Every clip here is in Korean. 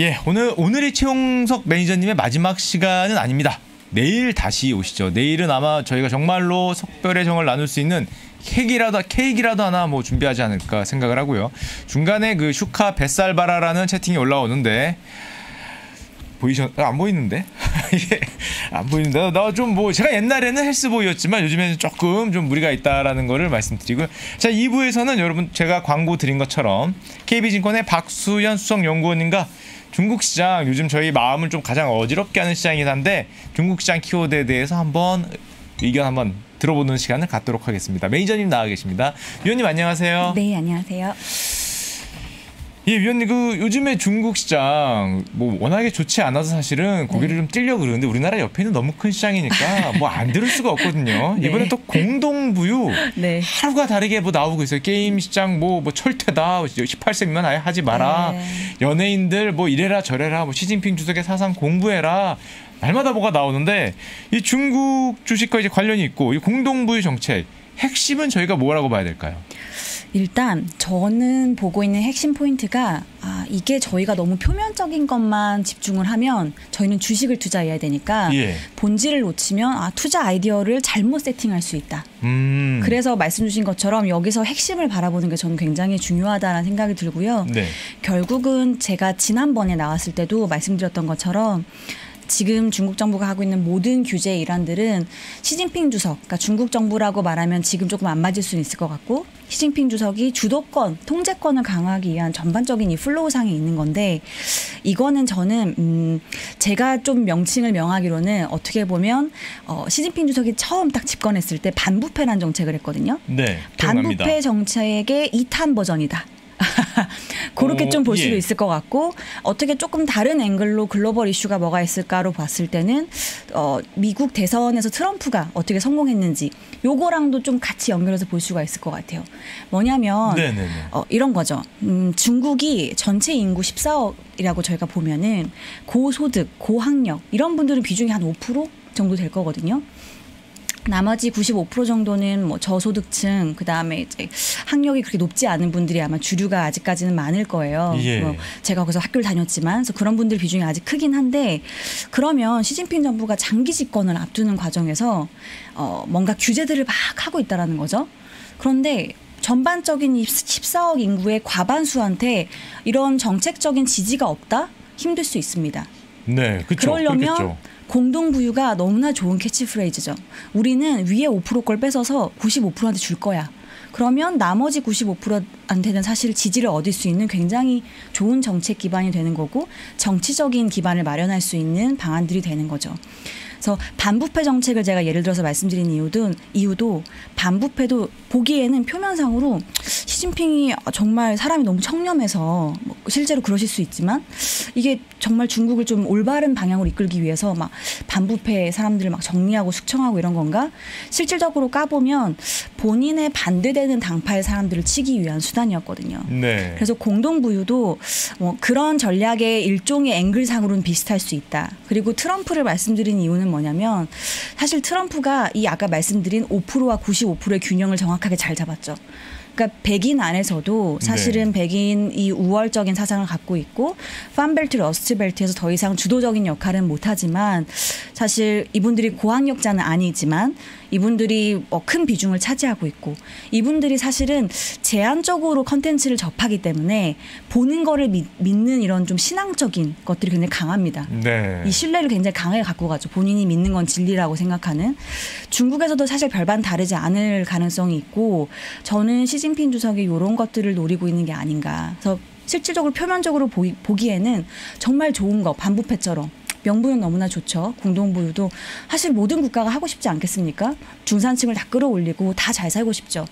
예, 오늘 오늘이 최용석 매니저님의 마지막 시간은 아닙니다. 내일 다시 오시죠. 내일은 아마 저희가 정말로 석별의 정을 나눌 수 있는 케이크라도 케이크라도 하나 뭐 준비하지 않을까 생각을 하고요. 중간에 그 슈카 뱃살바라라는 채팅이 올라오는데 보이셨 아, 안 보이는데 예, 안 보이는데 나 좀 뭐 제가 옛날에는 헬스보이였지만 요즘에는 조금 좀 무리가 있다라는 거를 말씀드리고요. 자 2부에서는 여러분 제가 광고 드린 것처럼 KB증권의 박수현 수석연구원님과 중국 시장 요즘 저희 마음을 좀 가장 어지럽게 하는 시장이긴 한데 중국 시장 키워드에 대해서 한번 의견 한번 들어보는 시간을 갖도록 하겠습니다. 매니저님 나와 계십니다. 위원님 안녕하세요. 네, 안녕하세요. 예, 위원님 그 요즘에 중국 시장 뭐 워낙에 좋지 않아서 사실은 고개를 네. 좀 찔려 그러는데 우리나라 옆에 있는 너무 큰 시장이니까 뭐 안 들을 수가 없거든요. 네. 이번에 또 공동부유 네. 하루가 다르게 뭐 나오고 있어요. 게임 시장 뭐, 뭐 철퇴다. 18세 미만 아예 하지 마라. 네. 연예인들 뭐 이래라 저래라. 뭐 시진핑 주석의 사상 공부해라. 날마다 뭐가 나오는데 이 중국 주식과 이제 관련이 있고 이 공동부유 정책 핵심은 저희가 뭐라고 봐야 될까요? 일단 저는 보고 있는 핵심 포인트가 아, 이게 저희가 너무 표면적인 것만 집중을 하면 저희는 주식을 투자해야 되니까 예. 본질을 놓치면 아, 투자 아이디어를 잘못 세팅할 수 있다. 음. 그래서 말씀 주신 것처럼 여기서 핵심을 바라보는 게 저는 굉장히 중요하다는 생각이 들고요. 네. 결국은 제가 지난번에 나왔을 때도 말씀드렸던 것처럼 지금 중국 정부가 하고 있는 모든 규제 일환들은 시진핑 주석, 그러니까 중국 정부라고 말하면 지금 조금 안 맞을 수는 있을 것 같고 시진핑 주석이 주도권, 통제권을 강화하기 위한 전반적인 이 플로우상에 있는 건데 이거는 저는 음 제가 좀 명칭을 명하기로는 어떻게 보면 어 시진핑 주석이 처음 딱 집권했을 때 반부패란 정책을 했거든요. 네, 반부패 정책의 2탄 버전이다. 그렇게 좀 볼 수도 예. 있을 것 같고 어떻게 조금 다른 앵글로 글로벌 이슈가 뭐가 있을까로 봤을 때는 어, 미국 대선에서 트럼프가 어떻게 성공했는지 요거랑도 좀 같이 연결해서 볼 수가 있을 것 같아요. 뭐냐면 어, 이런 거죠. 음, 중국이 전체 인구 14억이라고 저희가 보면은 고소득, 고학력 이런 분들은 비중이 한 5% 정도 될 거거든요. 나머지 95% 정도는 뭐 저소득층 그다음에 이제 학력이 그렇게 높지 않은 분들이 아마 주류가 아직까지는 많을 거예요. 예. 뭐 제가 거기서 학교를 다녔지만 그래서 그런 분들 비중이 아직 크긴 한데 그러면 시진핑 정부가 장기 집권을 앞두는 과정에서 어 뭔가 규제들을 막 하고 있다라는 거죠. 그런데 전반적인 14억 인구의 과반수한테 이런 정책적인 지지가 없다? 힘들 수 있습니다. 네, 그렇죠. 그러려면 그렇겠죠. 공동부유가 너무나 좋은 캐치프레이즈죠. 우리는 위에 5%걸 뺏어서 95%한테 줄 거야. 그러면 나머지 95%한테는 사실 지지를 얻을 수 있는 굉장히 좋은 정책 기반이 되는 거고 정치적인 기반을 마련할 수 있는 방안들이 되는 거죠. 그래서 반부패 정책을 제가 예를 들어서 말씀드린 이유도 이유도 반부패도 보기에는 표면상으로 시진핑이 정말 사람이 너무 청렴해서 뭐 실제로 그러실 수 있지만 이게 정말 중국을 좀 올바른 방향으로 이끌기 위해서 막 반부패 사람들을 막 정리하고 숙청하고 이런 건가? 실질적으로 까보면 본인의 반대되는 당파의 사람들을 치기 위한 수단이었거든요. 네. 그래서 공동부유도 뭐 그런 전략의 일종의 앵글상으로는 비슷할 수 있다. 그리고 트럼프를 말씀드린 이유는 뭐냐면 사실 트럼프가 이 아까 말씀드린 5%와 95%의 균형을 정확하게 잘 잡았죠. 그러니까 백인 안에서도 사실은 네. 백인이 우월적인 사상을 갖고 있고 farm belt rust belt에서 더 이상 주도적인 역할은 못하지만 사실 이분들이 고학력자는 아니지만 이분들이 어, 큰 비중을 차지하고 있고 이분들이 사실은 제한적으로 컨텐츠를 접하기 때문에 보는 거를 믿, 는 이런 좀 신앙적인 것들이 굉장히 강합니다. 네. 이 신뢰를 굉장히 강하게 갖고 가죠. 본인이 믿는 건 진리라고 생각하는 중국에서도 사실 별반 다르지 않을 가능성이 있고 저는 시진핑 주석이 이런 것들을 노리고 있는 게 아닌가. 그래서 실질적으로 표면적으로 보기, 보기에는 정말 좋은 거 반부패처럼 명분은 너무나 좋죠. 공동부유도 사실 모든 국가가 하고 싶지 않겠습니까? 중산층을 다 끌어올리고 다 잘 살고 싶죠.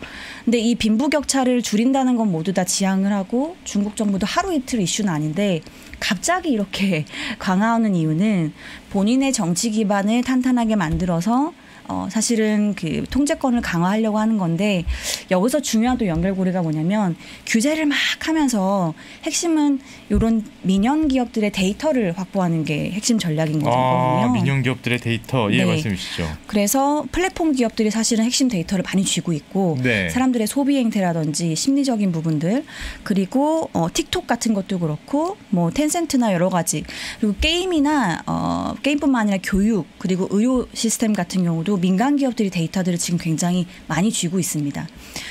근데 이 빈부격차를 줄인다는 건 모두 다 지향을 하고 중국 정부도 하루 이틀 이슈는 아닌데 갑자기 이렇게 강화하는 이유는 본인의 정치 기반을 탄탄하게 만들어서 어, 사실은 그 통제권을 강화하려고 하는 건데 여기서 중요한 또 연결고리가 뭐냐면 규제를 막 하면서 핵심은 이런 민영 기업들의 데이터를 확보하는 게 핵심 전략인 거거든요. 아, 민영 기업들의 데이터 예 네. 말씀해 주시죠. 그래서 플랫폼 기업들이 사실은 핵심 데이터를 많이 쥐고 있고 네. 사람들의 소비 행태라든지 심리적인 부분들 그리고 어, 틱톡 같은 것도 그렇고 뭐 텐센트나 여러 가지 그리고 게임이나 어, 게임뿐만 아니라 교육 그리고 의료 시스템 같은 경우도 민간 기업들이 데이터들을 지금 굉장히 많이 쥐고 있습니다.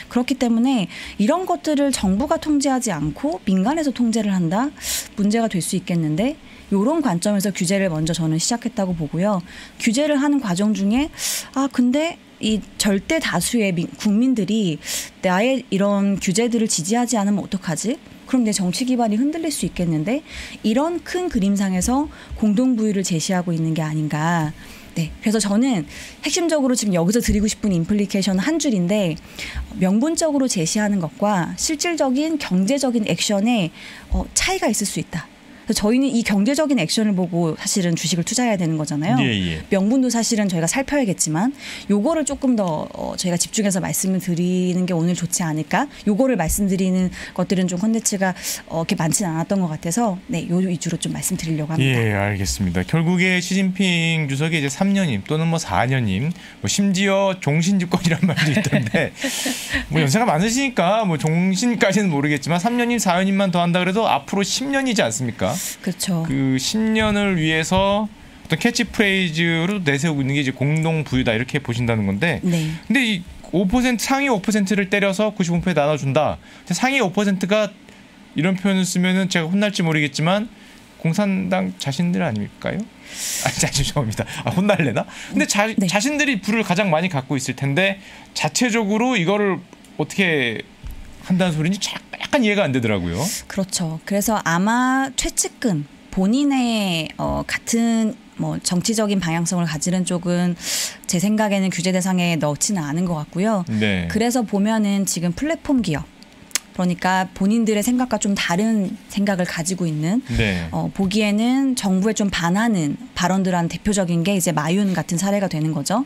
그렇기 때문에 이런 것들을 정부가 통제하지 않고 민간에서 통제를 한다 문제가 될 수 있겠는데 요런 관점에서 규제를 먼저 저는 시작했다고 보고요. 규제를 하는 과정 중에 아 근데 이 절대 다수의 민- 국민들이 나의 이런 규제들을 지지하지 않으면 어떡하지? 그럼 내 정치 기반이 흔들릴 수 있겠는데 이런 큰 그림상에서 공동부유를 제시하고 있는 게 아닌가. 네. 그래서 저는 핵심적으로 지금 여기서 드리고 싶은 임플리케이션은 한 줄인데 명분적으로 제시하는 것과 실질적인 경제적인 액션에 어, 차이가 있을 수 있다. 그래서 저희는 이 경제적인 액션을 보고 사실은 주식을 투자해야 되는 거잖아요. 예, 예. 명분도 사실은 저희가 살펴야겠지만 요거를 조금 더 어, 저희가 집중해서 말씀을 드리는 게 오늘 좋지 않을까? 요거를 말씀드리는 것들은 좀 컨텐츠가 어, 이렇게 많지는 않았던 것 같아서 네, 요 위주로 좀 말씀드리려고 합니다. 예, 알겠습니다. 결국에 시진핑 주석이 이제 3년임 또는 뭐 4년임, 뭐 심지어 종신 집권이란 말도 있던데 뭐 연세가 많으시니까 뭐 종신까지는 모르겠지만 3년임, 4년임만 더 한다 그래도 앞으로 10년이지 않습니까? 그렇죠. 그 10년을 위해서 어떤 캐치프레이즈로 내세우고 있는 게 이제 공동 부유다 이렇게 보신다는 건데 네. 근데 이 5% 상위 5%를 때려서 95%에 나눠준다. 상위 5%가 이런 표현을 쓰면은 제가 혼날지 모르겠지만 공산당 자신들 아닐까요? 아, 자, 죄송합니다. 아, 혼날래나? 근데 자, 네. 자신들이 부를 가장 많이 갖고 있을 텐데 자체적으로 이거를 어떻게 한다는 소리인지 자- 약간 이해가 안 되더라고요. 그렇죠. 그래서 아마 최측근 본인의 어, 같은 뭐 정치적인 방향성을 가지는 쪽은 제 생각에는 규제 대상에 넣지는 않은 것 같고요. 네. 그래서 보면은 지금 플랫폼 기업 그러니까 본인들의 생각과 좀 다른 생각을 가지고 있는 네. 어, 보기에는 정부에 좀 반하는 발언들한 대표적인 게 이제 마윤 같은 사례가 되는 거죠.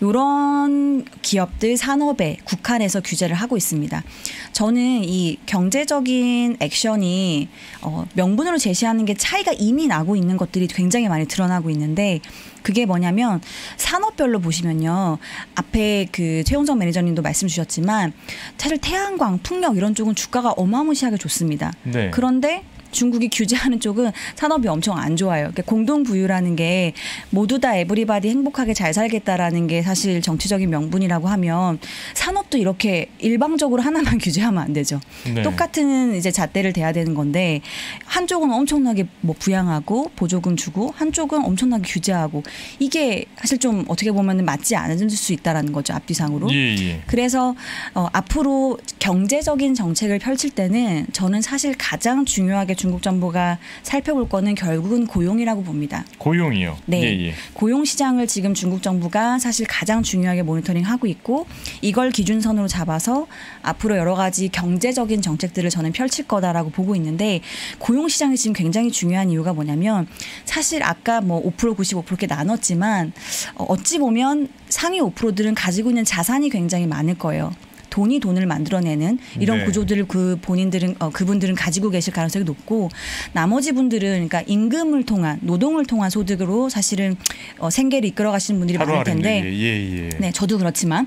이런 기업들 산업에 국한해서 규제를 하고 있습니다. 저는 이 경제적인 액션이 어, 명분으로 제시하는 게 차이가 이미 나고 있는 것들이 굉장히 많이 드러나고 있는데 그게 뭐냐면 산업별로 보시면요. 앞에 그 최용석 매니저님도 말씀 주셨지만 사실 태양광, 풍력 이런 쪽은 주가가 어마무시하게 좋습니다. 네. 그런데 중국이 규제하는 쪽은 산업이 엄청 안 좋아요. 그러니까 공동 부유라는 게 모두 다 에브리바디 행복하게 잘 살겠다라는 게 사실 정치적인 명분이라고 하면 산업도 이렇게 일방적으로 하나만 규제하면 안 되죠. 네. 똑같은 이제 잣대를 대야 되는 건데 한쪽은 엄청나게 뭐 부양하고 보조금 주고 한쪽은 엄청나게 규제하고 이게 사실 좀 어떻게 보면 맞지 않을 수 있다라는 거죠 앞뒤상으로. 예, 예. 그래서 어, 앞으로 경제적인 정책을 펼칠 때는 저는 사실 가장 중요하게 중국 정부가 살펴볼 거는 결국은 고용이라고 봅니다. 고용이요. 네. 예, 예. 고용 시장을 지금 중국 정부가 사실 가장 중요하게 모니터링 하고 있고 이걸 기준선으로 잡아서 앞으로 여러 가지 경제적인 정책들을 저는 펼칠 거다라고 보고 있는데 고용 시장이 지금 굉장히 중요한 이유가 뭐냐면 사실 아까 뭐 5% 95% 이렇게 나눴지만 어, 어찌 보면 상위 5%들은 가지고 있는 자산이 굉장히 많을 거예요. 돈이 돈을 만들어내는 이런 네. 구조들을 그 본인들은 어, 그분들은 가지고 계실 가능성이 높고 나머지 분들은 그러니까 임금을 통한 노동을 통한 소득으로 사실은 어, 생계를 이끌어 가시는 분들이 많을 텐데 예, 예, 예. 네 저도 그렇지만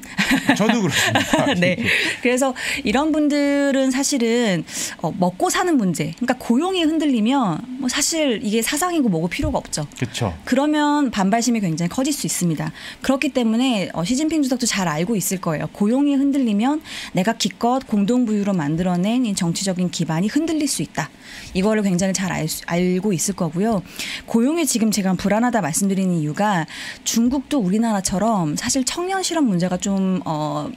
저도 그렇습니다. 네. 예. 그래서 이런 분들은 사실은 어, 먹고 사는 문제, 그러니까 고용이 흔들리면 뭐 사실 이게 사상이고 뭐고 필요가 없죠. 그렇죠. 그러면 반발심이 굉장히 커질 수 있습니다. 그렇기 때문에 어, 시진핑 주석도 잘 알고 있을 거예요. 고용이 흔들리면 내가 기껏 공동부유로 만들어낸 이 정치적인 기반이 흔들릴 수 있다. 이거를 굉장히 잘 알, 수- 알고 있을 거고요. 고용이 지금 제가 불안하다 말씀드리는 이유가 중국도 우리나라처럼 사실 청년 실업 문제가 좀 어,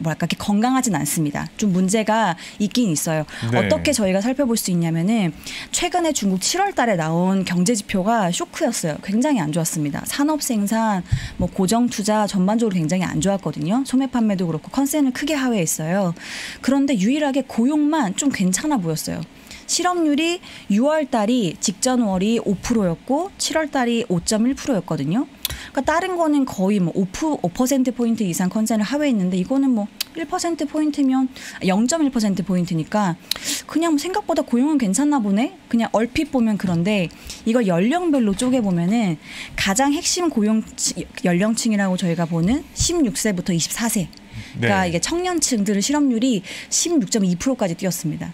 뭐랄까 이렇게 건강하진 않습니다. 좀 문제가 있긴 있어요. 네. 어떻게 저희가 살펴볼 수 있냐면은 최근에 중국 7월 달에 나온 경제 지표가 쇼크였어요. 굉장히 안 좋았습니다. 산업 생산, 뭐 고정 투자 전반적으로 굉장히 안 좋았거든요. 소매 판매도 그렇고 컨센을 크게 하회했어요. 그런데 유일하게 고용만 좀 괜찮아 보였어요. 실업률이 6월 달이 직전 월이 5%였고 7월 달이 5.1%였거든요. 그러니까 다른 거는 거의 뭐 5%, 5% 포인트 이상 컨센을 하회했는데 이거는 뭐 1% 포인트면 0.1% 포인트니까 그냥 뭐 생각보다 고용은 괜찮나 보네. 그냥 얼핏 보면 그런데 이걸 연령별로 쪼개 보면은 가장 핵심 고용 연령층이라고 저희가 보는 16세부터 24세. 그러니까 네. 이게 청년층들의 실업률이 16.2%까지 뛰었습니다.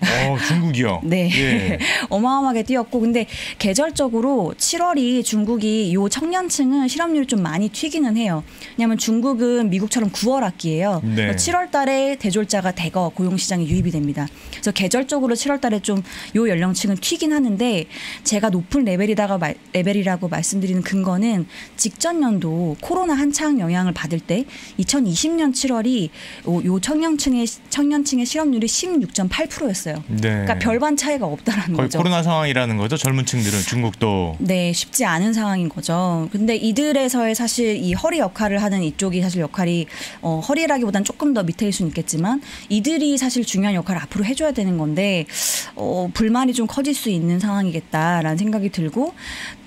어, 중국이요. 네. 예. 어마어마하게 뛰었고 근데 계절적으로 7월이 중국이 요 청년층은 실업률이 좀 많이 튀기는 해요. 왜냐하면 중국은 미국처럼 9월 학기예요. 네. 7월 달에 대졸자가 대거 고용 시장에 유입이 됩니다. 그래서 계절적으로 7월 달에 좀 요 연령층은 튀긴 하는데 제가 높은 레벨이다가 말- 레벨이라고 말씀드리는 근거는 직전 연도 코로나 한창 영향을 받을 때 2020년 7월이 요, 요 청년층의 청년층의 실업률이 16.8%였어요. 네. 그러니까 별반 차이가 없다라는 거죠. 코로나 상황이라는 거죠. 젊은 층들은 중국도. 네, 쉽지 않은 상황인 거죠. 근데 이들에서의 사실 이 허리 역할을 하는 이쪽이 사실 역할이 어, 허리라기보단 조금 더 밑에일 수는 있겠지만 이들이 사실 중요한 역할을 앞으로 해줘야 되는 건데 어, 불만이 좀 커질 수 있는 상황이겠다라는 생각이 들고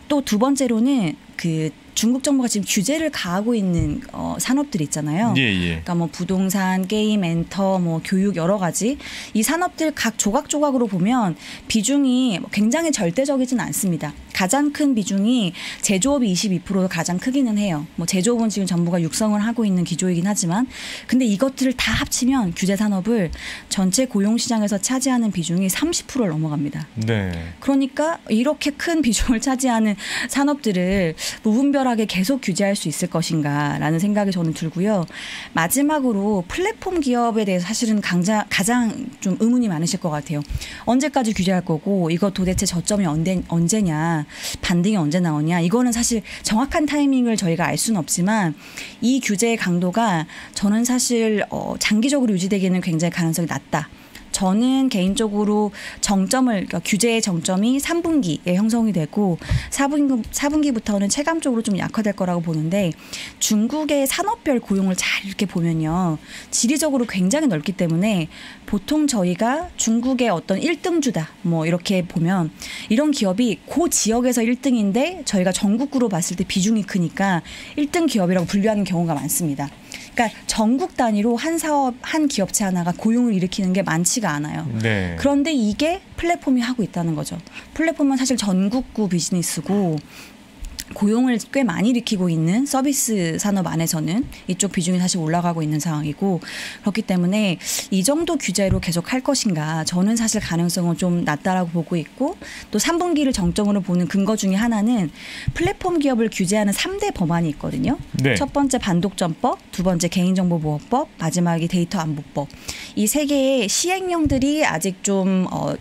또 두 번째로는 그 중국 정부가 지금 규제를 가하고 있는 어, 산업들 있잖아요. 예, 예. 그러니까 뭐 부동산, 게임, 엔터, 뭐 교육 여러 가지 이 산업들 각 조각 조각으로 보면 비중이 뭐 굉장히 절대적이진 않습니다. 가장 큰 비중이 제조업이 22% 가장 크기는 해요. 뭐 제조업은 지금 정부가 육성을 하고 있는 기조이긴 하지만 근데 이것들을 다 합치면 규제 산업을 전체 고용 시장에서 차지하는 비중이 30%를 넘어갑니다. 네. 그러니까 이렇게 큰 비중을 차지하는 산업들을 무분별하게 계속 규제할 수 있을 것인가라는 생각이 저는 들고요. 마지막으로 플랫폼 기업에 대해서 사실은 강자, 가장 좀 의문이 많으실 것 같아요. 언제까지 규제할 거고 이거 도대체 저점이 언제, 언제냐 반등이 언제 나오냐 이거는 사실 정확한 타이밍을 저희가 알 수는 없지만 이 규제의 강도가 저는 사실 어, 장기적으로 유지되기는 굉장히 가능성이 낮다. 저는 개인적으로 정점을 그러니까 규제의 정점이 3분기에 형성이 되고 4분기 4분기부터는 체감적으로 좀 약화될 거라고 보는데 중국의 산업별 고용을 잘 이렇게 보면요. 지리적으로 굉장히 넓기 때문에 보통 저희가 중국의 어떤 1등주다 뭐 이렇게 보면 이런 기업이 그 지역에서 1등인데 저희가 전국구로 봤을 때 비중이 크니까 1등 기업이라고 분류하는 경우가 많습니다. 그러니까 전국 단위로 한 사업 한 기업체 하나가 고용을 일으키는 게 많지가 않아요. 네. 그런데 이게 플랫폼이 하고 있다는 거죠. 플랫폼은 사실 전국구 비즈니스고 고용을 꽤 많이 일으키고 있는 서비스 산업 안에서는 이쪽 비중이 사실 올라가고 있는 상황이고 그렇기 때문에 이 정도 규제로 계속 할 것인가 저는 사실 가능성은 좀 낮다라고 보고 있고 또 3분기를 정점으로 보는 근거 중에 하나는 플랫폼 기업을 규제하는 3대 법안이 있거든요. 네. 첫 번째 반독점법, 두 번째 개인정보보호법, 마지막이 데이터 안보법. 이 세 개의 시행령들이 아직 좀 어,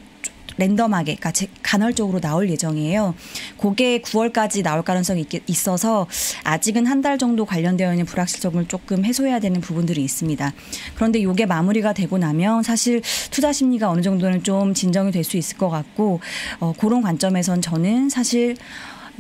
랜덤하게, 그러니까 제- 간헐적으로 나올 예정이에요. 그게 9월까지 나올 가능성이 있, 있어서 아직은 한 달 정도 관련되어 있는 불확실성을 조금 해소해야 되는 부분들이 있습니다. 그런데 이게 마무리가 되고 나면 사실 투자 심리가 어느 정도는 좀 진정이 될 수 있을 것 같고 어, 그런 관점에선 저는 사실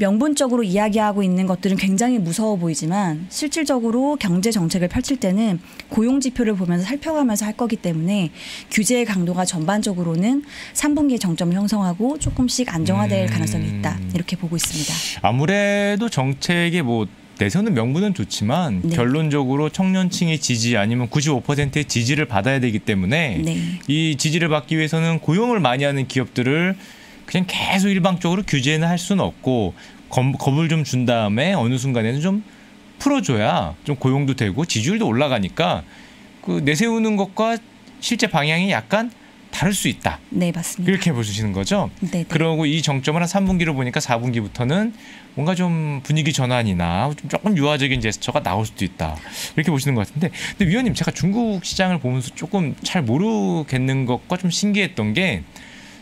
명분적으로 이야기하고 있는 것들은 굉장히 무서워 보이지만 실질적으로 경제 정책을 펼칠 때는 고용 지표를 보면서 살펴가면서 할 거기 때문에 규제의 강도가 전반적으로는 3분기에 정점을 형성하고 조금씩 안정화될 음. 가능성이 있다 이렇게 보고 있습니다. 아무래도 정책의 뭐 내세우는 명분은 좋지만 네. 결론적으로 청년층의 지지 아니면 95%의 지지를 받아야 되기 때문에 네. 이 지지를 받기 위해서는 고용을 많이 하는 기업들을 그냥 계속 일방적으로 규제는 할 수는 없고 겁, 겁을 좀 준 다음에 어느 순간에는 좀 풀어줘야 좀 고용도 되고 지지율도 올라가니까 그 내세우는 것과 실제 방향이 약간 다를 수 있다. 네, 맞습니다. 이렇게 보시는 거죠. 네, 네. 그러고 이 정점을 한 3분기로 보니까 4분기부터는 뭔가 좀 분위기 전환이나 좀 조금 유화적인 제스처가 나올 수도 있다. 이렇게 보시는 것 같은데. 근데 위원님 제가 중국 시장을 보면서 조금 잘 모르겠는 것과 좀 신기했던 게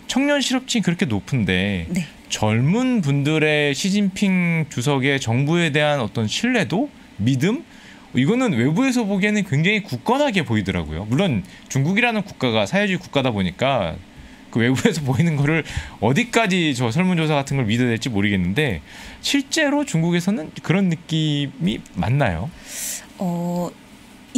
청년 실업층이 그렇게 높은데 네. 젊은 분들의 시진핑 주석의 정부에 대한 어떤 신뢰도, 믿음 이거는 외부에서 보기에는 굉장히 굳건하게 보이더라고요. 물론 중국이라는 국가가 사회주의 국가다 보니까 그 외부에서 보이는 거를 어디까지 저 설문조사 같은 걸 믿어야 될지 모르겠는데 실제로 중국에서는 그런 느낌이 맞나요? 어,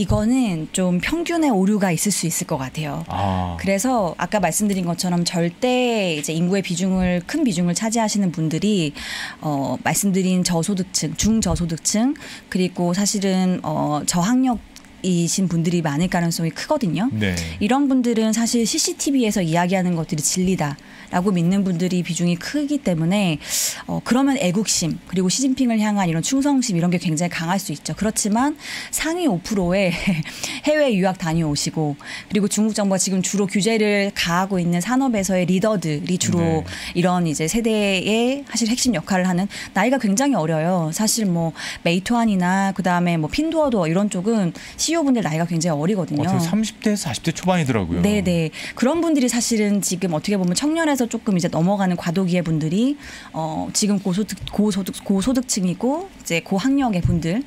이거는 좀 평균의 오류가 있을 수 있을 것 같아요. 아. 그래서 아까 말씀드린 것처럼 절대 이제 인구의 비중을 큰 비중을 차지하시는 분들이 어 말씀드린 저소득층, 중저소득층 그리고 사실은 어 저학력 이신 분들이 많을 가능성이 크거든요. 네. 이런 분들은 사실 CCTV에서 이야기하는 것들이 진리다라고 믿는 분들이 비중이 크기 때문에 어 그러면 애국심 그리고 시진핑을 향한 이런 충성심 이런 게 굉장히 강할 수 있죠. 그렇지만 상위 5%의 해외 유학 다녀오시고 그리고 중국 정부가 지금 주로 규제를 가하고 있는 산업에서의 리더들이 주로 네. 이런 이제 세대의 사실 핵심 역할을 하는 나이가 굉장히 어려요. 사실 뭐 메이투안이나 그다음에 뭐 핀두어도 이런 쪽은 CEO분들 나이가 굉장히 어리거든요. 어떻게 30대에서 40대 초반이더라고요. 네 네 그런 분들이 사실은 지금 어떻게 보면 청년에서 조금 이제 넘어가는 과도기의 분들이 어 지금 고소득 고소득 고소득층이고 이제 고학력의 분들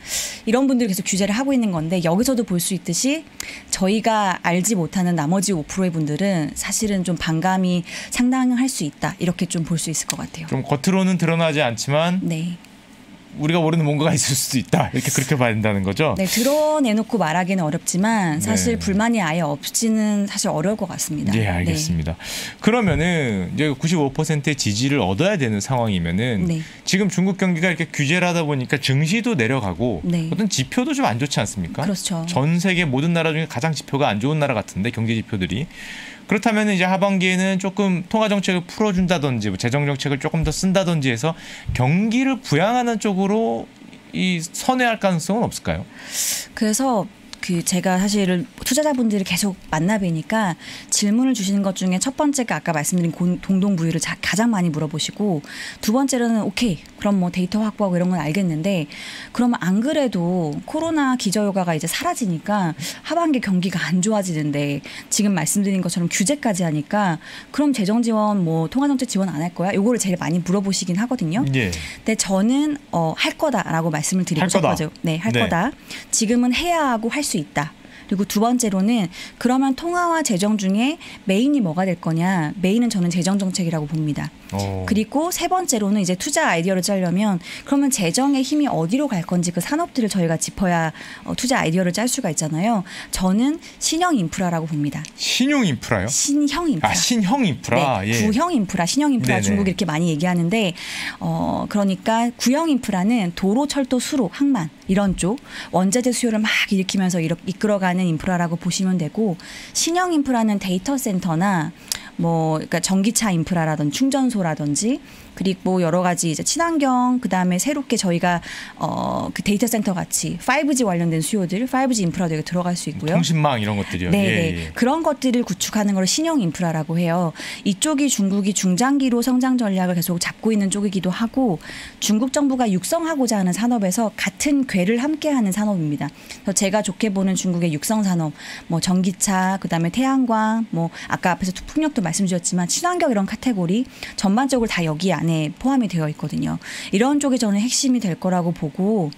이런 분들 계속 규제를 하고 있는 건데 여기서도 볼 수 있듯이 저희가 알지 못하는 나머지 5%의 분들은 사실은 좀 반감이 상당할 수 있다 이렇게 좀 볼 수 있을 것 같아요. 좀 겉으로는 드러나지 않지만 네. 우리가 모르는 뭔가가 있을 수도 있다. 이렇게 그렇게 봐야 된다는 거죠. 네, 드러내놓고 말하기는 어렵지만 사실 네. 불만이 아예 없지는 사실 어려울 것 같습니다. 예, 알겠습니다. 그러면은 이제 95%의 지지를 얻어야 되는 상황이면은 네. 지금 중국 경기가 이렇게 규제를 하다 보니까 증시도 내려가고 네. 어떤 지표도 좀 안 좋지 않습니까? 그렇죠. 전 세계 모든 나라 중에 가장 지표가 안 좋은 나라 같은데 경제 지표들이 그렇다면 이제 하반기에는 조금 통화 정책을 풀어준다든지 뭐 재정 정책을 조금 더 쓴다든지 해서 경기를 부양하는 쪽으로 이 선회할 가능성은 없을까요? 그래서 그 제가 사실 투자자분들을 계속 만나 뵈니까 질문을 주시는 것 중에 첫 번째가 아까 말씀드린 고- 동동부유를 자- 가장 많이 물어보시고 두 번째로는 오케이 그럼 뭐 데이터 확보하고 이런 건 알겠는데 그러면 안 그래도 코로나 기저효과가 이제 사라지니까 하반기 경기가 안 좋아지는데 지금 말씀드린 것처럼 규제까지 하니까 그럼 재정 지원 뭐 통화정책 지원 안 할 거야? 요거를 제일 많이 물어보시긴 하거든요. 예. 근데 저는 어, 할 거다라고 말씀을 드리고 할 거다. 싶어요. 네, 할 네. 거다. 지금은 해야 하고 할 수 있다. 그리고 두 번째로는 그러면 통화와 재정 중에 메인이 뭐가 될 거냐? 메인은 저는 재정 정책이라고 봅니다. 어. 그리고 세 번째로는 이제 투자 아이디어를 짜려면 그러면 재정의 힘이 어디로 갈 건지 그 산업들을 저희가 짚어야 어, 투자 아이디어를 짤 수가 있잖아요. 저는 신형 인프라라고 봅니다. 신용 인프라요? 신형 인프라. 아 신형 인프라. 네, 예. 구형 인프라, 신형 인프라 네네. 중국이 이렇게 많이 얘기하는데 어 그러니까 구형 인프라는 도로, 철도, 수로, 항만 이런 쪽 원자재 수요를 막 일으키면서 이끌어가는 인프라라고 보시면 되고 신형 인프라는 데이터 센터나 뭐 그러니까 전기차 인프라라든지 충전소라든지 그리고 여러 가지 이제 친환경 그다음에 새롭게 저희가 어 그 데이터 센터 같이 5G 관련된 수요들, 5G 인프라도 들어갈 수 있고요. 통신망 이런 것들이요. 네, 예, 네. 예. 그런 것들을 구축하는 걸 신형 인프라라고 해요. 이쪽이 중국이 중장기로 성장 전략을 계속 잡고 있는 쪽이기도 하고 중국 정부가 육성하고자 하는 산업에서 같은 궤를 함께하는 산업입니다. 그래서 제가 좋게 보는 중국의 육성 산업, 뭐 전기차, 그다음에 태양광, 뭐 아까 앞에서 풍력도 말씀드렸지만 친환경 이런 카테고리 전반적으로 다 여기 안에 포함이 되어 있거든요. 이런 쪽이 저는 핵심이 될 거라고 보고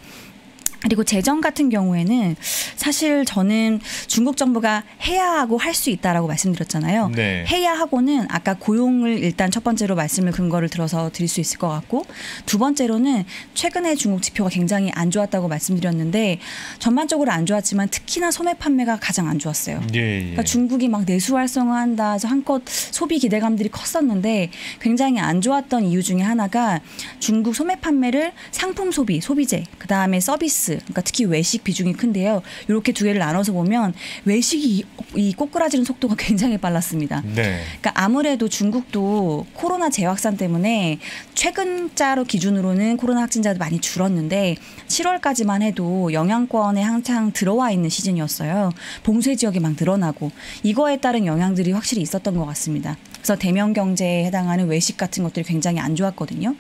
그리고 재정 같은 경우에는 사실 저는 중국 정부가 해야 하고 할 수 있다라고 말씀드렸잖아요. 네. 해야 하고는 아까 고용을 일단 첫 번째로 말씀을 근거를 들어서 드릴 수 있을 것 같고 두 번째로는 최근에 중국 지표가 굉장히 안 좋았다고 말씀드렸는데 전반적으로 안 좋았지만 특히나 소매 판매가 가장 안 좋았어요. 예, 예. 그러니까 중국이 막 내수 활성화한다 해서 한껏 소비 기대감들이 컸었는데 굉장히 안 좋았던 이유 중에 하나가 중국 소매 판매를 상품 소비, 소비재, 그다음에 서비스, 그러니까 특히 외식 비중이 큰데요. 이렇게 두 개를 나눠서 보면 외식이 이 꼬꾸라지는 속도가 굉장히 빨랐습니다. 네. 그러니까 아무래도 중국도 코로나 재확산 때문에 최근자로 기준으로는 코로나 확진자도 많이 줄었는데 7월까지만 해도 영향권에 한창 들어와 있는 시즌이었어요. 봉쇄 지역이 막 늘어나고 이거에 따른 영향들이 확실히 있었던 것 같습니다. 그래서 대면 경제에 해당하는 외식 같은 것들이 굉장히 안 좋았거든요.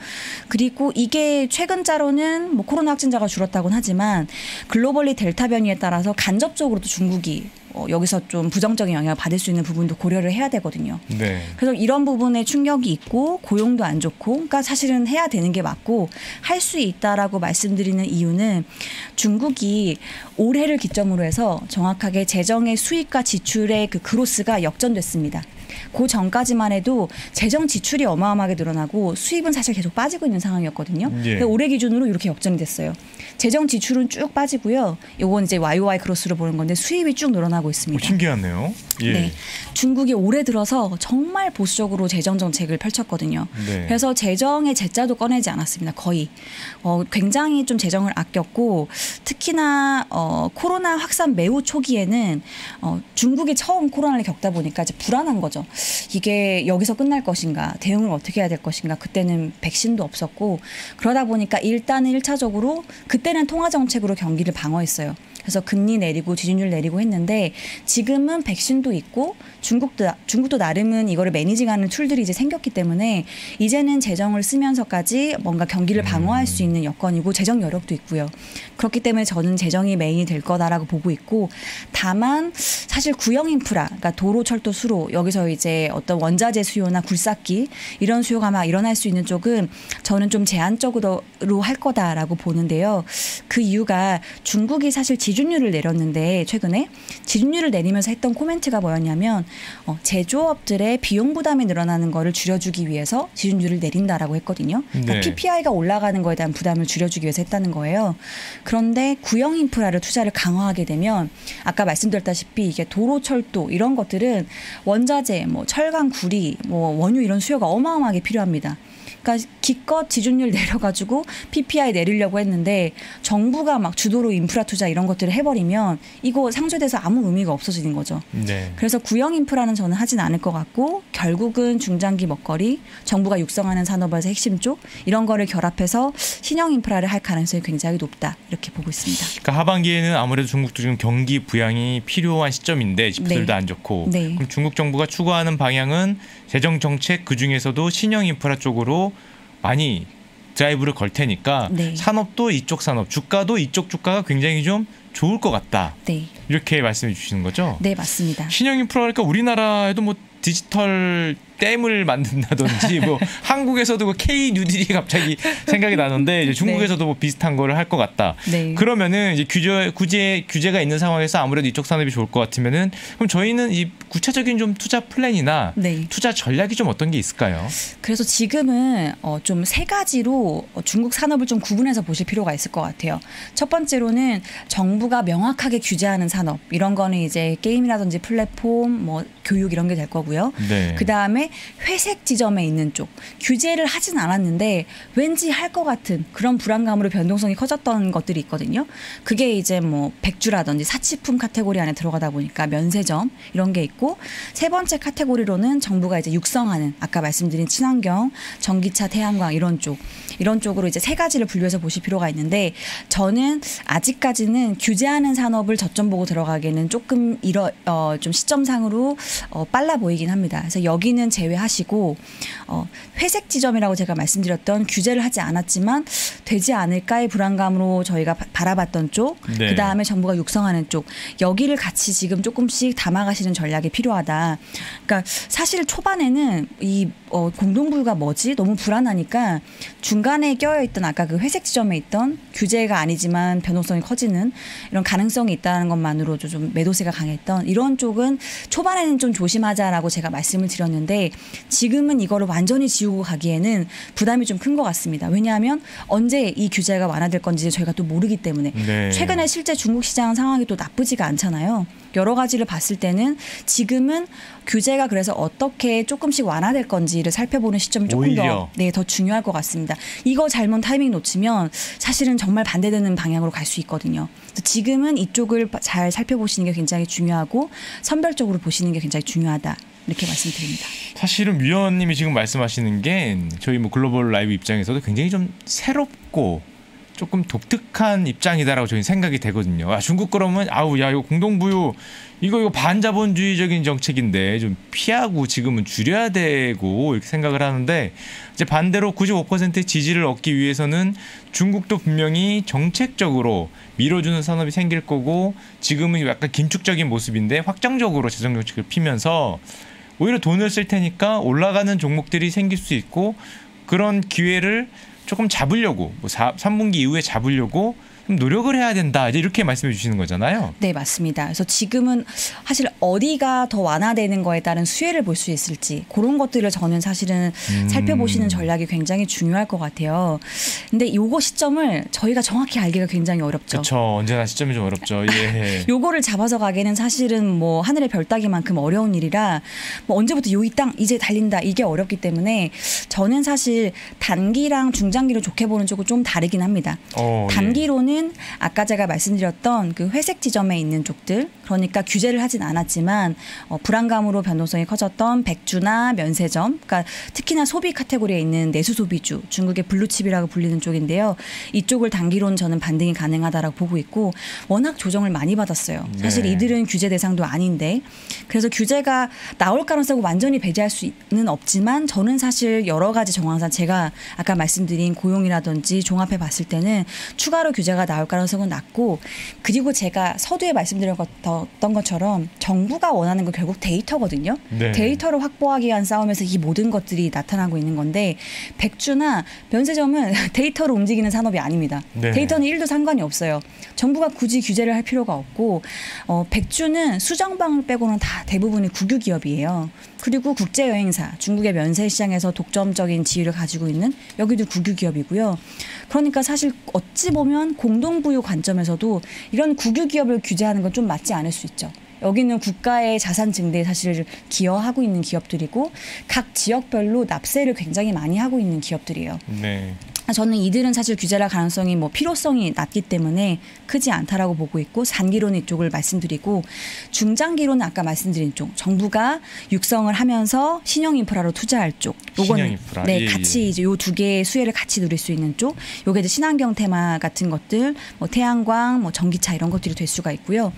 그리고 이게 최근자로는 뭐 코로나 확진자가 줄었다고는 하지만 글로벌리 델타 변이에 따라서 간접적으로 도 중국이 어, 여기서 좀 부정적인 영향을 받을 수 있는 부분도 고려를 해야 되거든요. 네. 그래서 이런 부분에 충격이 있고 고용도 안 좋고 그러니까 사실은 해야 되는 게 맞고 할 수 있다라고 말씀드리는 이유는 중국이 올해를 기점으로 해서 정확하게 재정의 수입과 지출의 그 그로스가 역전됐습니다. 그 전까지만 해도 재정 지출이 어마어마하게 늘어나고 수입은 사실 계속 빠지고 있는 상황이었거든요. 예. 올해 기준으로 이렇게 역전이 됐어요. 재정 지출은 쭉 빠지고요. 요건 이제 YOY 크로스로 보는 건데 수입이 쭉 늘어나고 오, 있습니다. 신기하네요. 예. 네. 중국이 올해 들어서 정말 보수적으로 재정 정책을 펼쳤거든요. 네. 그래서 재정의 제자도 꺼내지 않았습니다. 거의 어, 굉장히 좀 재정을 아꼈고 특히나 어, 코로나 확산 매우 초기에는 어, 중국이 처음 코로나를 겪다 보니까 이제 불안한 거죠. 이게 여기서 끝날 것인가, 대응을 어떻게 해야 될 것인가. 그때는 백신도 없었고 그러다 보니까 일단은 일차적으로 그때는 통화 정책으로 경기를 방어했어요. 그래서 금리 내리고 지준율 내리고 했는데 지금은 백신도 있고 중국도 중국도 나름은 이거를 매니징하는 툴들이 이제 생겼기 때문에 이제는 재정을 쓰면서까지 뭔가 경기를 방어할 수 있는 여건이고 재정 여력도 있고요. 그렇기 때문에 저는 재정이 메인이 될 거다라고 보고 있고 다만 사실 구형 인프라 그러니까 도로 철도 수로 여기서 이제 어떤 원자재 수요나 굴삭기 이런 수요가 막 일어날 수 있는 쪽은 저는 좀 제한적으로 할 거다라고 보는데요. 그 이유가 중국이 사실 지준율을 내렸는데 최근에 지준율을 내리면서 했던 코멘트가 뭐였냐면 어, 제조업들의 비용 부담이 늘어나는 거를 줄여주기 위해서 지준율을 내린다라고 했거든요. 그러니까 네. PPI가 올라가는 거에 대한 부담을 줄여주기 위해서 했다는 거예요. 그런데 구형 인프라를 투자를 강화하게 되면 아까 말씀드렸다시피 이게 도로, 철도 이런 것들은 원자재, 뭐 철강, 구리, 뭐 원유 이런 수요가 어마어마하게 필요합니다. 그러니까 기껏 지준율 내려가지고 PPI 내리려고 했는데 정부가 막 주도로 인프라 투자 이런 것들을 해버리면 이거 상쇄돼서 아무 의미가 없어지는 거죠. 네. 그래서 구형 인프라는 저는 하진 않을 것 같고 결국은 중장기 먹거리, 정부가 육성하는 산업에서 핵심 쪽 이런 거를 결합해서 신형 인프라를 할 가능성이 굉장히 높다 이렇게 보고 있습니다. 그러니까 하반기에는 아무래도 중국도 지금 경기 부양이 필요한 시점인데 지표들도 네. 안 좋고 네. 그럼 중국 정부가 추구하는 방향은 재정 정책 그 중에서도 신형 인프라 쪽으로 많이 드라이브를 걸 테니까 네. 산업도 이쪽 산업, 주가도 이쪽 주가가 굉장히 좀 좋을 것 같다 네, 이렇게 말씀해 주시는 거죠. 네 맞습니다. 신형 인프라니까 우리나라에도 뭐 디지털 댐을 만든다든지 뭐 한국에서도 그 K 뉴딜이 갑자기 생각이 나는데 이제 중국에서도 뭐 비슷한 거를 할 것 같다. 네. 그러면은 이제 규제 규제 규제가 있는 상황에서 아무래도 이쪽 산업이 좋을 것 같으면은 그럼 저희는 이 구체적인 좀 투자 플랜이나 네. 투자 전략이 좀 어떤 게 있을까요? 그래서 지금은 어, 좀 세 가지로 어, 중국 산업을 좀 구분해서 보실 필요가 있을 것 같아요. 첫 번째로는 정부가 명확하게 규제하는 산업 이런 거는 이제 게임이라든지 플랫폼, 뭐 교육 이런 게 될 거고요. 네. 회색 지점에 있는 쪽 규제를 하진 않았는데 왠지 할 것 같은 그런 불안감으로 변동성이 커졌던 것들이 있거든요. 그게 이제 뭐 백주라든지 사치품 카테고리 안에 들어가다 보니까 면세점 이런 게 있고 세 번째 카테고리로는 정부가 이제 육성하는 아까 말씀드린 친환경, 전기차, 태양광 이런 쪽 이런 쪽으로 이제 세 가지를 분류해서 보실 필요가 있는데 저는 아직까지는 규제하는 산업을 저점 보고 들어가기에는 조금 이러 어, 좀 시점상으로 어, 빨라 보이긴 합니다. 그래서 여기는 제외하시고 어, 회색 지점이라고 제가 말씀드렸던 규제를 하지 않았지만 되지 않을까의 불안감으로 저희가 바- 바라봤던 쪽, 네. 그 다음에 정부가 육성하는 쪽 여기를 같이 지금 조금씩 담아가시는 전략이 필요하다. 그러니까 사실 초반에는 이 어, 공동부유가 뭐지 너무 불안하니까 중간에 껴있던 아까 그 회색 지점에 있던 규제가 아니지만 변동성이 커지는 이런 가능성이 있다는 것만으로도 좀 매도세가 강했던 이런 쪽은 초반에는 좀 조심하자라고 제가 말씀을 드렸는데 지금은 이거를 완전히 지우고 가기에는 부담이 좀 큰 것 같습니다. 왜냐하면 언제 이 규제가 완화될 건지 저희가 또 모르기 때문에 네. 최근에 실제 중국 시장 상황이 또 나쁘지가 않잖아요. 여러 가지를 봤을 때는 지금은 규제가 그래서 어떻게 조금씩 완화될 건지를 살펴보는 시점이 조금 오히려. 더, 네, 더 중요할 것 같습니다. 이거 잘못 타이밍 놓치면 사실은 정말 반대되는 방향으로 갈 수 있거든요. 지금은 이쪽을 잘 살펴보시는 게 굉장히 중요하고 선별적으로 보시는 게 굉장히 중요하다. 이렇게 말씀드립니다. 사실은 위원님이 지금 말씀하시는 게 저희 뭐 글로벌 라이브 입장에서도 굉장히 좀 새롭고 조금 독특한 입장이다라고 저희 생각이 되거든요. 아, 중국 그러면 아우 야 이거 공동부유 이거 이거 반자본주의적인 정책인데 좀 피하고 지금은 줄여야 되고 이렇게 생각을 하는데 이제 반대로 95%의 지지를 얻기 위해서는 중국도 분명히 정책적으로 밀어주는 산업이 생길 거고 지금은 약간 긴축적인 모습인데 확정적으로 재정 정책을 피면서 오히려 돈을 쓸 테니까 올라가는 종목들이 생길 수 있고 그런 기회를 조금 잡으려고 뭐 4, 3분기 이후에 잡으려고 좀 노력을 해야 된다. 이제 이렇게 말씀해 주시는 거잖아요. 네, 맞습니다. 그래서 지금은 사실 어디가 더 완화되는 거에 따른 수혜를 볼 수 있을지 그런 것들을 저는 사실은 음. 살펴보시는 전략이 굉장히 중요할 것 같아요. 근데 요거 시점을 저희가 정확히 알기가 굉장히 어렵죠. 그렇죠. 언제나 시점이 좀 어렵죠. 예. 요거를 잡아서 가기는 사실은 뭐 하늘의 별 따기만큼 어려운 일이라 뭐 언제부터 요 이 땅 이제 달린다 이게 어렵기 때문에 저는 사실 단기랑 중장기로 좋게 보는 쪽은 좀 다르긴 합니다. 어, 예. 단기로는 아까 제가 말씀드렸던 그 회색 지점에 있는 쪽들 그러니까 규제를 하진 않았지만 어, 불안감으로 변동성이 커졌던 백주나 면세점 그러니까 특히나 소비 카테고리에 있는 내수 소비주 중국의 블루칩이라고 불리는 쪽인데요 이쪽을 단기로는 저는 반등이 가능하다라고 보고 있고 워낙 조정을 많이 받았어요 사실 네. 이들은 규제 대상도 아닌데 그래서 규제가 나올 가능성을 완전히 배제할 수는 없지만 저는 사실 여러 가지 정황상 제가 아까 말씀드린 고용이라든지 종합해 봤을 때는 추가로 규제가 나올 가능성은 낮고 그리고 제가 서두에 말씀드렸던 것처럼 정부가 원하는 건 결국 데이터거든요. 네. 데이터를 확보하기 위한 싸움에서 이 모든 것들이 나타나고 있는 건데 백주나 면세점은 데이터로 움직이는 산업이 아닙니다. 네. 데이터는 1도 상관이 없어요. 정부가 굳이 규제를 할 필요가 없고 어, 백주는 수정방을 빼고는 다 대부분이 국유 기업이에요. 그리고 국제 여행사 중국의 면세 시장에서 독점적인 지위를 가지고 있는 여기도 국유 기업이고요. 그러니까 사실 어찌 보면 공 동부유 관점에서도 이런 국유 기업을 규제하는 건 좀 맞지 않을 수 있죠. 여기는 국가의 자산 증대에 사실 기여하고 있는 기업들이고 각 지역별로 납세를 굉장히 많이 하고 있는 기업들이에요. 네. 저는 이들은 사실 규제할 가능성이 뭐 필요성이 낮기 때문에 크지 않다라고 보고 있고 단기로는 이쪽을 말씀드리고 중장기로는 아까 말씀드린 쪽 정부가 육성을 하면서 신형 인프라로 투자할 쪽 신형 인프라. 네 예, 같이 예. 이제 요 두 개의 수혜를 같이 누릴 수 있는 쪽 요게 이제 친환경 테마 같은 것들 뭐 태양광 뭐 전기차 이런 것들이 될 수가 있고요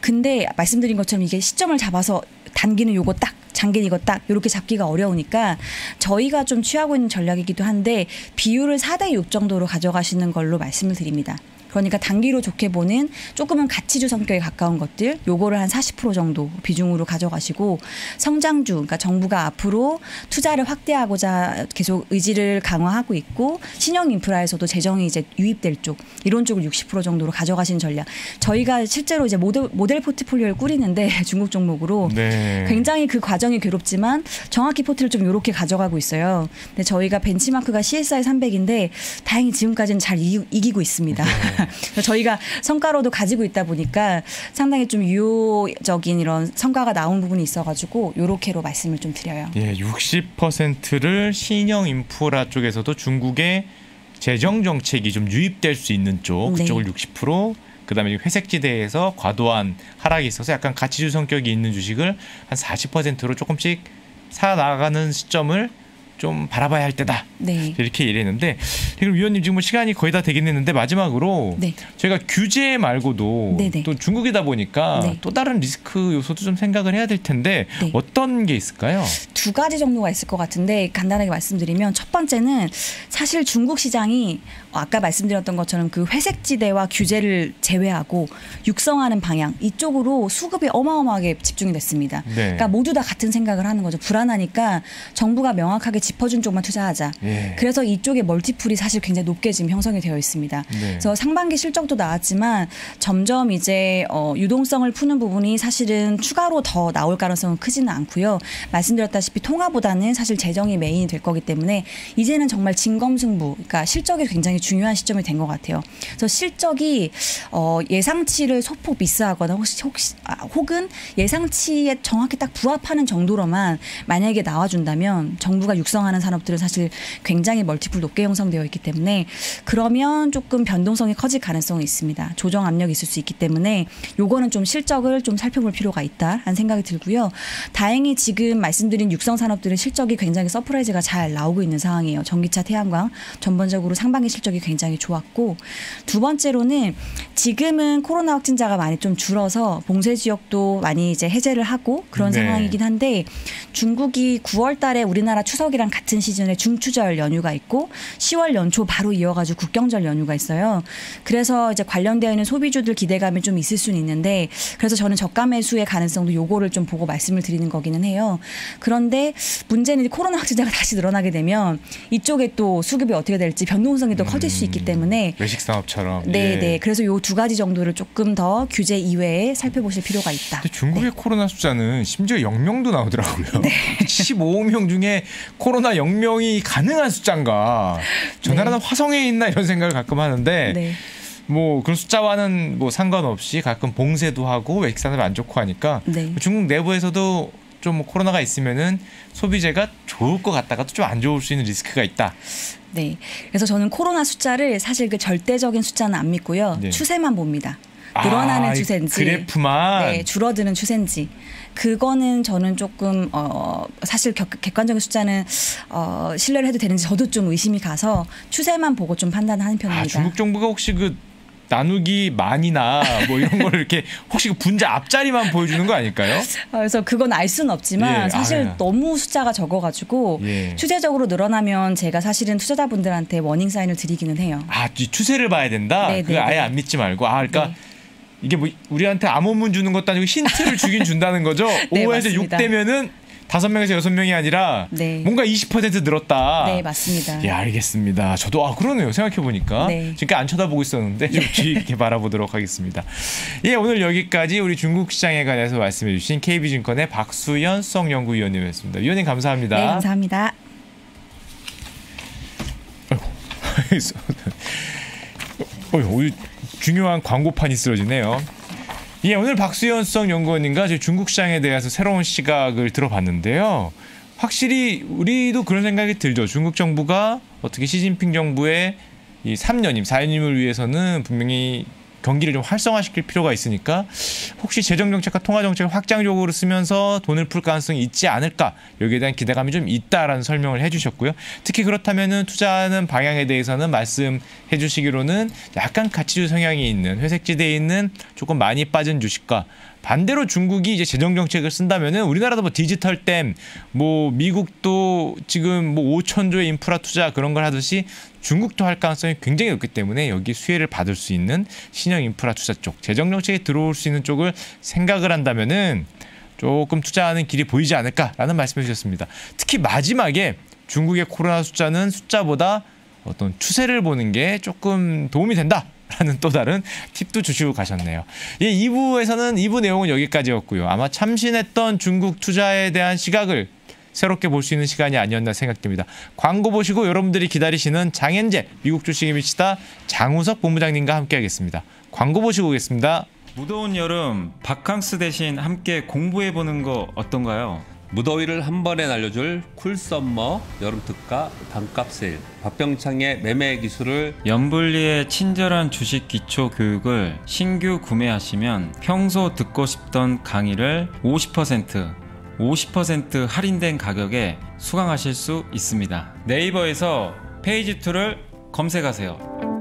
근데 말씀드린 것처럼 이게 시점을 잡아서 단기는 요거 딱 장기는 이거 딱 이렇게 잡기가 어려우니까 저희가 좀 취하고 있는 전략이기도 한데 비율을 4대 6 정도로 가져가시는 걸로 말씀을 드립니다. 그러니까 단기로 좋게 보는 조금은 가치주 성격에 가까운 것들 요거를 한 40% 정도 비중으로 가져가시고 성장주 그러니까 정부가 앞으로 투자를 확대하고자 계속 의지를 강화하고 있고 신형 인프라에서도 재정이 이제 유입될 쪽 이런 쪽을 60% 정도로 가져가신 전략 저희가 실제로 이제 모델, 모델 포트폴리오를 꾸리는데 중국 종목으로 네. 굉장히 그 과정이 괴롭지만 정확히 포트를 좀 이렇게 가져가고 있어요. 근데 저희가 벤치마크가 CSI 300인데 다행히 지금까지는 잘 이, 이기고 있습니다. 그래서 저희가 성과로도 가지고 있다 보니까 상당히 좀 유효적인 이런 성과가 나온 부분이 있어가지고 요렇게로 말씀을 좀 드려요. 예, 60%를 신형 인프라 쪽에서도 중국의 재정 정책이 좀 유입될 수 있는 쪽 네. 그쪽을 60%. 그다음에 회색지대에서 과도한 하락이 있어서 약간 가치주 성격이 있는 주식을 한 40%로 조금씩 사 나가는 시점을 좀 바라봐야 할 때다. 네. 이렇게 얘기했는데 그럼 위원님 지금 뭐 시간이 거의 다 되긴 했는데 마지막으로 네. 저희가 규제 말고도 네네. 또 중국이다 보니까 네. 또 다른 리스크 요소도 좀 생각을 해야 될 텐데 네. 어떤 게 있을까요? 두 가지 정도가 있을 것 같은데 간단하게 말씀드리면 첫 번째는 사실 중국 시장이 아까 말씀드렸던 것처럼 그 회색지대와 규제를 제외하고 육성하는 방향 이쪽으로 수급이 어마어마하게 집중이 됐습니다. 네. 그러니까 모두 다 같은 생각을 하는 거죠. 불안하니까 정부가 명확하게 짚어준 쪽만 투자하자. 예. 그래서 이쪽에 멀티플이 사실 굉장히 높게 지금 형성이 되어 있습니다. 네. 그래서 상반기 실적도 나왔지만 점점 이제 어, 유동성을 푸는 부분이 사실은 추가로 더 나올 가능성은 크지는 않고요. 말씀드렸다시피 통화보다는 사실 재정이 메인이 될 거기 때문에 이제는 정말 진검승부, 그러니까 실적이 굉장히 중요한 시점이 된 것 같아요. 그래서 실적이 어, 예상치를 소폭 미스하거나 혹시, 혹시 아, 혹은 예상치에 정확히 딱 부합하는 정도로만 만약에 나와준다면 정부가 육성 육성하는 산업들은 사실 굉장히 멀티플 높게 형성되어 있기 때문에 그러면 조금 변동성이 커질 가능성이 있습니다. 조정 압력이 있을 수 있기 때문에 요거는 좀 실적을 좀 살펴볼 필요가 있다라는 생각이 들고요. 다행히 지금 말씀드린 육성 산업들은 실적이 굉장히 surprise가 잘 나오고 있는 상황이에요. 전기차, 태양광 전반적으로 상반기 실적이 굉장히 좋았고 두 번째로는 지금은 코로나 확진자가 많이 좀 줄어서 봉쇄 지역도 많이 이제 해제를 하고 그런 네. 상황이긴 한데 중국이 9월 달에 우리나라 추석이랑 같은 시즌에 중추절 연휴가 있고 10월 연초 바로 이어가지고 국경절 연휴가 있어요. 그래서 이제 관련되어 있는 소비주들 기대감이 좀 있을 수는 있는데 그래서 저는 저가 매수의 가능성도 요거를 좀 보고 말씀을 드리는 거기는 해요. 그런데 문제는 코로나 확진자가 다시 늘어나게 되면 이쪽에 또 수급이 어떻게 될지 변동성이 또 커질 수 있기 때문에 외식 산업처럼. 네, 예. 네. 그래서 요 두 가지 정도를 조금 더 규제 이외에 살펴보실 필요가 있다. 중국의 코로나 숫자는 심지어 0명도 나오더라고요. 네. 15명 중에 코로나 0명이 가능한 숫자인가. 저 네. 나라는 화성에 있나 이런 생각을 가끔 하는데 네. 뭐 그런 숫자와는 뭐 상관없이 가끔 봉쇄도 하고 외식산업이 안 좋고 하니까 네. 중국 내부에서도 좀 뭐 코로나가 있으면은 소비재가 좋을 것 같다가 또 좀 안 좋을 수 있는 리스크가 있다. 네. 그래서 저는 코로나 숫자를 사실 그 절대적인 숫자는 안 믿고요. 네. 추세만 봅니다. 늘어나는 아, 이 추세인지 그래프만 네, 줄어드는 추세인지 그거는 저는 조금 어 사실 객, 객관적인 숫자는 어 신뢰를 해도 되는지 저도 좀 의심이 가서 추세만 보고 좀 판단하는 편입니다. 아, 중국 정부가 혹시 그 나누기 만이나 뭐 이런 걸 이렇게 혹시 그 분자 앞자리만 보여주는 거 아닐까요? 어, 그래서 그건 알 수는 없지만 예, 사실 아, 예. 너무 숫자가 적어가지고 예. 추세적으로 늘어나면 제가 사실은 투자자분들한테 워닝 사인을 드리기는 해요. 아, 이 추세를 봐야 된다. 네, 그 네, 아예 네. 안 믿지 말고. 아, 그러니까 네. 이게 뭐 우리한테 암호문 주는 것도 아니고 힌트를 주긴 준다는 거죠. 네, 5에서 6 맞습니다. 되면은 다섯 명에서 여섯 명이 아니라 네. 뭔가 20% 늘었다. 네 맞습니다. 예, 알겠습니다. 저도 아 그러네요. 생각해 보니까 네. 지금까지 안 쳐다보고 있었는데 좀 깊게 바라보도록 하겠습니다. 예, 오늘 여기까지 우리 중국 시장에 관해서 말씀해 주신 KB증권의 박수연 수석연구위원님이었습니다. 위원님 감사합니다. 네 감사합니다. 어, 오늘 중요한 광고판이 쓰러지네요. 예, 오늘 박수현 수석 연구원님과 저희 중국 시장에 대해서 새로운 시각을 들어봤는데요. 확실히 우리도 그런 생각이 들죠. 중국 정부가 어떻게 시진핑 정부의 이 3년임, 4년임을 위해서는 분명히 경기를 좀 활성화시킬 필요가 있으니까 혹시 재정 정책과 통화 정책을 확장적으로 쓰면서 돈을 풀 가능성이 있지 않을까 여기에 대한 기대감이 좀 있다라는 설명을 해주셨고요. 특히 그렇다면은 투자하는 방향에 대해서는 말씀해 주시기로는 약간 가치주 성향이 있는 회색지대에 있는 조금 많이 빠진 주식과 반대로 중국이 이제 재정 정책을 쓴다면은 우리나라도 뭐 디지털 댐, 뭐 미국도 지금 뭐 5천조의 인프라 투자 그런 걸 하듯이 중국도 할 가능성이 굉장히 높기 때문에 여기 수혜를 받을 수 있는 신형 인프라 투자 쪽, 재정 정책에 들어올 수 있는 쪽을 생각을 한다면은 조금 투자하는 길이 보이지 않을까라는 말씀해 주셨습니다. 특히 마지막에 중국의 코로나 숫자는 숫자보다 어떤 추세를 보는 게 조금 도움이 된다. 라는 또 다른 팁도 주시고 가셨네요. 예, 2부에서는 2부 내용은 여기까지였고요. 아마 참신했던 중국 투자에 대한 시각을 새롭게 볼 수 있는 시간이 아니었나 생각됩니다. 광고 보시고 여러분들이 기다리시는 장현재 미국 주식에 미치다 장우석 본부장님과 함께하겠습니다. 광고 보시고 오겠습니다. 무더운 여름 바캉스 대신 함께 공부해 보는 거 어떤가요? 무더위를 한 번에 날려줄 cool summer 여름 특가 반값 세일 박병창의 매매 기술을 염블리의 친절한 주식 기초 교육을 신규 구매하시면 평소 듣고 싶던 강의를 50% 50% 할인된 가격에 수강하실 수 있습니다. 네이버에서 페이지 2를 검색하세요.